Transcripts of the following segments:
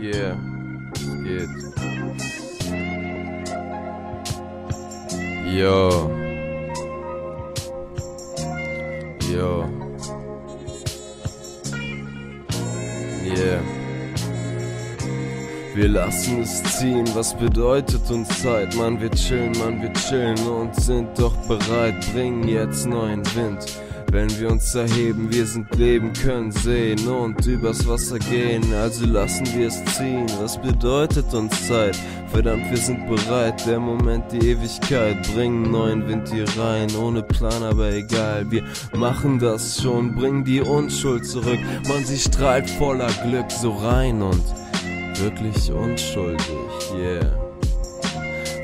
Yeah, geht. Yo. Yo. Yeah. Wir lassen es ziehen, was bedeutet uns Zeit? Man, wir chillen, man, wir chillen und sind doch bereit, bringen jetzt neuen Wind. Wenn wir uns erheben, wir sind Leben, können sehen und übers Wasser gehen. Also lassen wir es ziehen. Was bedeutet uns Zeit? Verdammt, wir sind bereit. Der Moment, die Ewigkeit. Bringen neuen Wind hier rein. Ohne Plan, aber egal. Wir machen das schon. Bringen die Unschuld zurück. Man, sie strahlt voller Glück so rein und wirklich unschuldig. Yeah.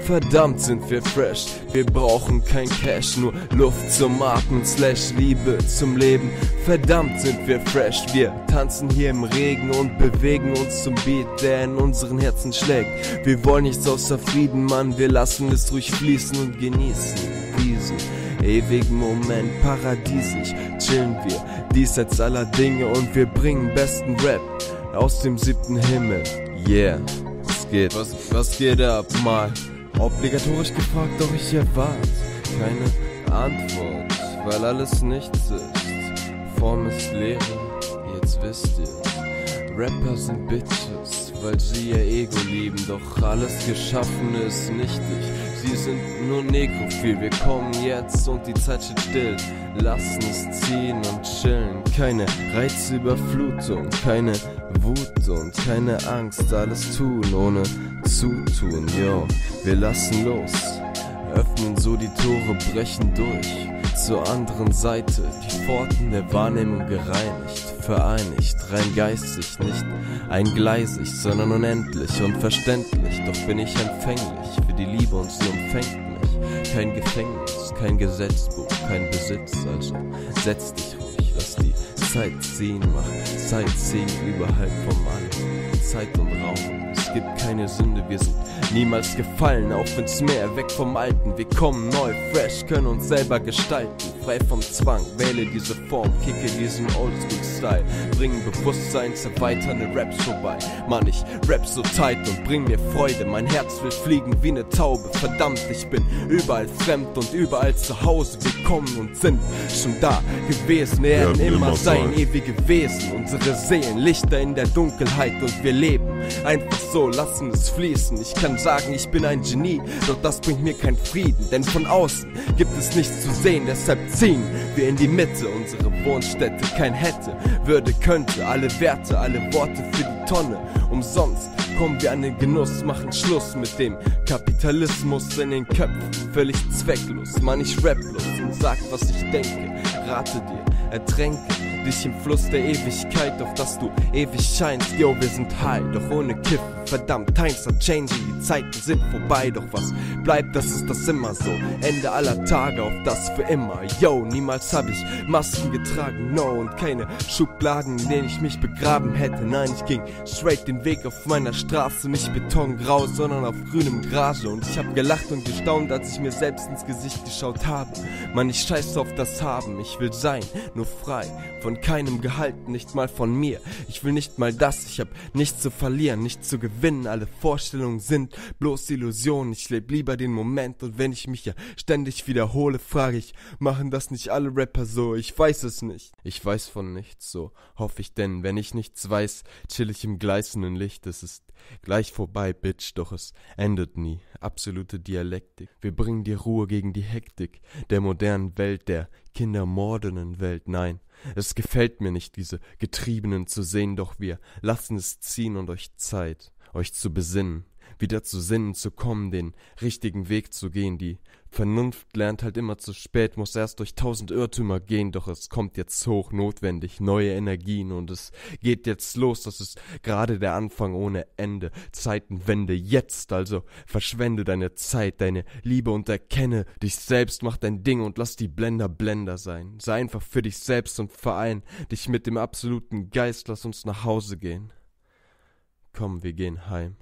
Verdammt sind wir fresh, wir brauchen kein Cash, nur Luft zum Atmen slash Liebe zum Leben. Verdammt sind wir fresh, wir tanzen hier im Regen und bewegen uns zum Beat, der in unseren Herzen schlägt. Wir wollen nichts außer Frieden, Mann, wir lassen es ruhig fließen und genießen diesen ewigen Moment. Paradiesisch chillen wir, diesseits aller Dinge und wir bringen besten Rap aus dem siebten Himmel. Yeah, was geht? Was, was geht ab, mal? Obligatorisch gefragt, doch ich erwarte keine Antwort, weil alles nichts ist. Form ist Leere, jetzt wisst ihr. Rapper sind Bitches, weil sie ihr Ego lieben, doch alles Geschaffene ist nichtig. Sie sind nur nekrophil, wir kommen jetzt und die Zeit steht still. Lassen es ziehen und chillen, keine Reizüberflutung, keine Wut und keine Angst, alles tun ohne zutun, yo. Wir lassen los, öffnen so die Tore, brechen durch. Zur anderen Seite, die Pforten der Wahrnehmung gereinigt, vereinigt, rein geistig, nicht eingleisig, sondern unendlich und verständlich. Doch bin ich empfänglich für die Liebe und sie umfängt mich. Kein Gefängnis, kein Gesetzbuch, kein Besitz, also setz dich ruhig, lass die Zeit ziehen, mach Sightseeing überhalb vom All, Zeit und Raum. Es gibt keine Sünde, wir sind niemals gefallen, auf ins Meer, weg vom Alten. Wir kommen neu, fresh, können uns selber gestalten, frei vom Zwang. Wähle diese Form, kicke diesen Oldschool-Style, bringen bewusstseinserweiternde Raps vorbei. Mann, ich rap so tight und bring mir Freude. Mein Herz will fliegen wie ne Taube. Verdammt, ich bin überall fremd und überall zu Hause. Wir kommen und sind schon da gewesen, werden immer sein, ewige Wesen. Unsere Seelen, Lichter in der Dunkelheit und wir leben einfach so, lassen es fließen. Ich kann sagen, ich bin ein Genie, doch das bringt mir keinen Frieden, denn von außen gibt es nichts zu sehen, deshalb ziehen wir in die Mitte, unsere Wohnstätte kein hätte, würde, könnte, alle Werte, alle Worte für die Tonne, umsonst kommen wir an den Genuss, machen Schluss mit dem Kapitalismus in den Köpfen, völlig zwecklos, man ich raplos und sag, was ich denke, rate dir, ertränke dich im Fluss der Ewigkeit, auf dass du ewig scheinst. Yo, wir sind high, doch ohne Kiffen. Verdammt, times are changing, die Zeiten sind vorbei, doch was bleibt, das ist das immer so. Ende aller Tage, auf das für immer. Yo, niemals hab ich Masken getragen, no, und keine Schubladen, in denen ich mich begraben hätte. Nein, ich ging straight den Weg auf meiner Straße, nicht betongrau, sondern auf grünem Grase. Und ich hab gelacht und gestaunt, als ich mir selbst ins Gesicht geschaut habe. Mann, ich scheiße auf das Haben, ich will sein, nur frei, von keinem gehalten, nicht mal von mir. Ich will nicht mal das, ich hab nichts zu verlieren, nichts zu gewinnen. Alle Vorstellungen sind bloß Illusionen. Ich lebe lieber den Moment und wenn ich mich ja ständig wiederhole, frage ich, machen das nicht alle Rapper so? Ich weiß es nicht. Ich weiß von nichts, so hoffe ich denn. Wenn ich nichts weiß, chill ich im gleißenden Licht. Es ist gleich vorbei, Bitch, doch es endet nie. Absolute Dialektik. Wir bringen die Ruhe gegen die Hektik der modernen Welt, der kindermordenden Welt. Nein, es gefällt mir nicht, diese Getriebenen zu sehen, doch wir lassen es ziehen und euch Zeit, euch zu besinnen, wieder zu Sinnen zu kommen, den richtigen Weg zu gehen. Die Vernunft lernt halt immer zu spät, muss erst durch tausend Irrtümer gehen, doch es kommt jetzt hoch notwendig, neue Energien und es geht jetzt los, das ist gerade der Anfang ohne Ende, Zeitenwende jetzt, also verschwende deine Zeit, deine Liebe und erkenne dich selbst, mach dein Ding und lass die Blender Blender sein. Sei einfach für dich selbst und verein dich mit dem absoluten Geist, lass uns nach Hause gehen. Komm, wir gehen heim.